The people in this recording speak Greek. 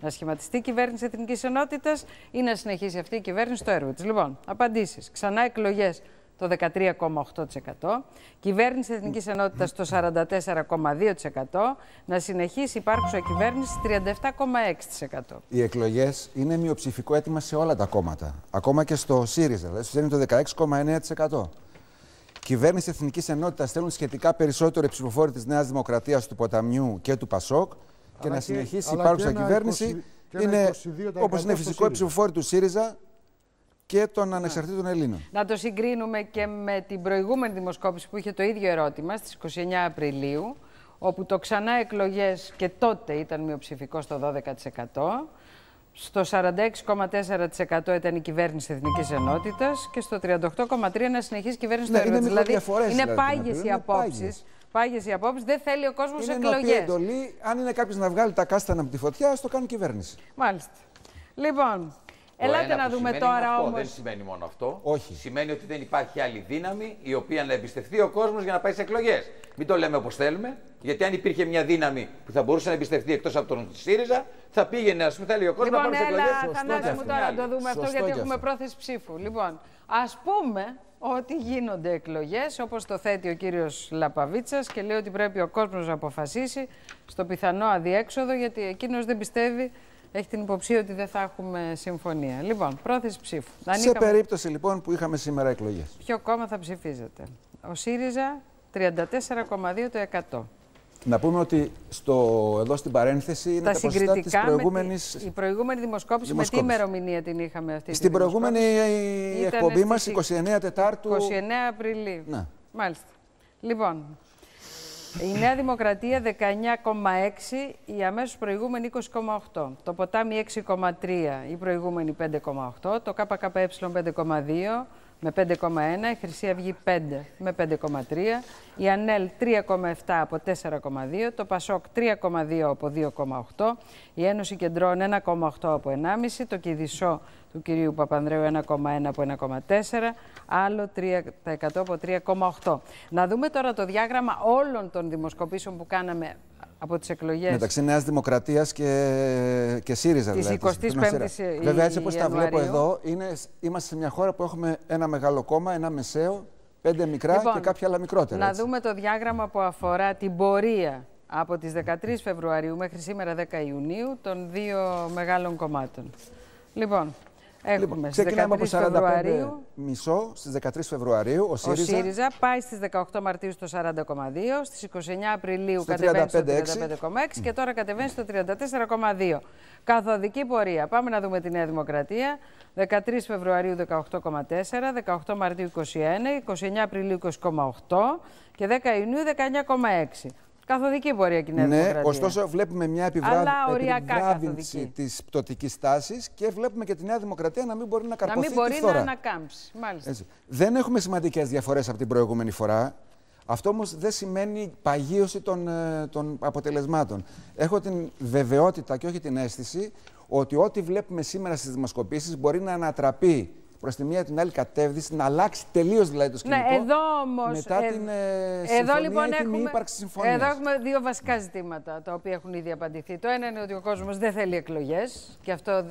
να σχηματιστεί η κυβέρνηση Εθνικής Ενότητας ή να συνεχίσει αυτή η κυβέρνηση το έργο της. Λοιπόν, απαντήσεις. Ξανά εκλογές το 13,8%, κυβέρνηση Εθνικής Ενότητας το 44,2%, να συνεχίσει υπάρχουσα κυβέρνηση 37,6%. Οι εκλογές είναι μειοψηφικό αίτημα σε όλα τα κόμματα, ακόμα και στο ΣΥΡΙΖΑ, δηλαδή είναι το 16,9%. Κυβέρνηση Εθνικής Ενότητας θέλουν σχετικά περισσότερο ψηφοφόροι της Νέας Δημοκρατίας, του Ποταμιού και του Πασόκ και να συνεχίσει η υπάρχουσα κυβέρνηση. είναι όπως είναι φυσικό η ψηφοφόροι του ΣΥΡΙΖΑ και των ανεξαρτήτων Ελλήνων. Να το συγκρίνουμε και με την προηγούμενη δημοσκόπηση που είχε το ίδιο ερώτημα στις 29 Απριλίου, όπου το ξανά εκλογές και τότε ήταν μειοψηφικό στο 12%. Στο 46,4% ήταν η κυβέρνηση Εθνικής Ενότητας και στο 38,3% να συνεχίσει η κυβέρνησης ναι, του Δηλαδή, είναι δηλαδή, πάγιες οι απόψεις. Πάγιες οι απόψεις. Δεν θέλει ο κόσμος εκλογές. εντολή, αν είναι κάποιος να βγάλει τα κάστανα από τη φωτιά, ας το κάνει η κυβέρνηση. Μάλιστα. Λοιπόν, Ελάτε να δούμε τώρα όμω. Δεν σημαίνει μόνο αυτό. Όχι. Σημαίνει ότι δεν υπάρχει άλλη δύναμη η οποία να εμπιστευτεί ο κόσμος για να πάει σε εκλογές. Μην το λέμε όπως θέλουμε, γιατί αν υπήρχε μια δύναμη που θα μπορούσε να εμπιστευτεί εκτός από τον ΣΥΡΙΖΑ, θα πήγαινε, ας πούμε, θέλει ο κόσμος λοιπόν, να πάει σε εκλογές. Λοιπόν, έλα, μου τώρα να το δούμε αυτό, γιατί έχουμε πρόθεση ψήφου. Λοιπόν, ας πούμε ότι γίνονται εκλογές, όπως το θέτει ο κύριος Λαπαβίτσας και λέει ότι πρέπει ο κόσμος να αποφασίσει στο πιθανό αδιέξοδο, γιατί εκείνος δεν πιστεύει έχει την υποψία ότι δεν θα έχουμε συμφωνία. Λοιπόν, πρόθεση ψήφου. Σε περίπτωση λοιπόν που είχαμε σήμερα εκλογές. Ποιο κόμμα θα ψηφίζετε; Ο ΣΥΡΙΖΑ 34,2%. Να πούμε ότι στο, εδώ στην παρένθεση είναι τα, τα ποσοστά της προηγούμενης... η προηγούμενη δημοσκόπηση, με τι ημερομηνία την είχαμε αυτή Στην προηγούμενη εκπομπή μας, 29 Τετάρτου... 29 Απριλίου. Ναι. Μάλιστα. Λοιπόν, η Νέα Δημοκρατία 19,6, η αμέσως προηγούμενη 20,8. Το Ποτάμι 6,3, η προηγούμενη 5,8. Το ΚΚΕ 5,2 με 5,1, η Χρυσή Αυγή 5 με 5,3, η ΑΝΕΛ 3,7 από 4,2, το ΠΑΣΟΚ 3,2 από 2,8, η Ένωση Κεντρών 1,8 από 1,5, το Κιδισό του κυρίου Παπανδρέου 1,1 από 1,4, άλλο 3% από 3,8. Να δούμε τώρα το διάγραμμα όλων των δημοσκοπήσεων που κάναμε από τις εκλογές. Μεταξύ Νέας Δημοκρατίας και, και ΣΥΡΙΖΑ της δηλαδή. 25ης Βέβαια έτσι όπως τα βλέπω εδώ, είναι, είμαστε σε μια χώρα που έχουμε ένα μεγάλο κόμμα, ένα μεσαίο, πέντε μικρά λοιπόν, και κάποια άλλα μικρότερα. Να δούμε το διάγραμμα που αφορά την πορεία από τις 13 Φεβρουαρίου μέχρι σήμερα 10 Ιουνίου των δύο μεγάλων κομμάτων. Λοιπόν, Έχουμε λοιπόν, ξεκινάμε από 45 Φεβρουαρίου. μισό στις 13 Φεβρουαρίου. Ο ΣΥΡΙΖΑ, ο ΣΥΡΙΖΑ πάει στις 18 Μαρτίου στο 40,2, στις 29 Απριλίου στο κατεβαίνει στο 35,6 και τώρα κατεβαίνει στο 34,2. Καθοδική πορεία. Πάμε να δούμε τη Νέα Δημοκρατία. 13 Φεβρουαρίου 18,4, 18 Μαρτίου 21, 29 Απριλίου 20,8 και 10 Ιουνίου 19,6. Καθοδική πορεία και η Νέα Ναι, ωστόσο βλέπουμε μια επιβράδυνση της πτωτικής τάσης και βλέπουμε και τη Νέα Δημοκρατία να μην μπορεί να καρποθεί. Να μην μπορεί να ανακάμψει. Μάλιστα. Έτσι. Δεν έχουμε σημαντικές διαφορές από την προηγούμενη φορά. Αυτό όμως δεν σημαίνει παγίωση των, ε, των αποτελεσμάτων. Έχω την βεβαιότητα και όχι την αίσθηση ότι ό,τι βλέπουμε σήμερα στις δημοσκοπήσεις μπορεί να ανατραπεί προς τη μία την άλλη κατεύθυνση, να αλλάξει τελείως δηλαδή το σκηνικό. Ναι, εδώ όμως. Μετά ε, την ε, συμφωνία λοιπόν ή την ύπαρξη συμφωνίας. Εδώ έχουμε δύο βασικά ζητήματα τα οποία έχουν ήδη απαντηθεί. Το ένα είναι ότι ο κόσμος δεν θέλει εκλογές και αυτό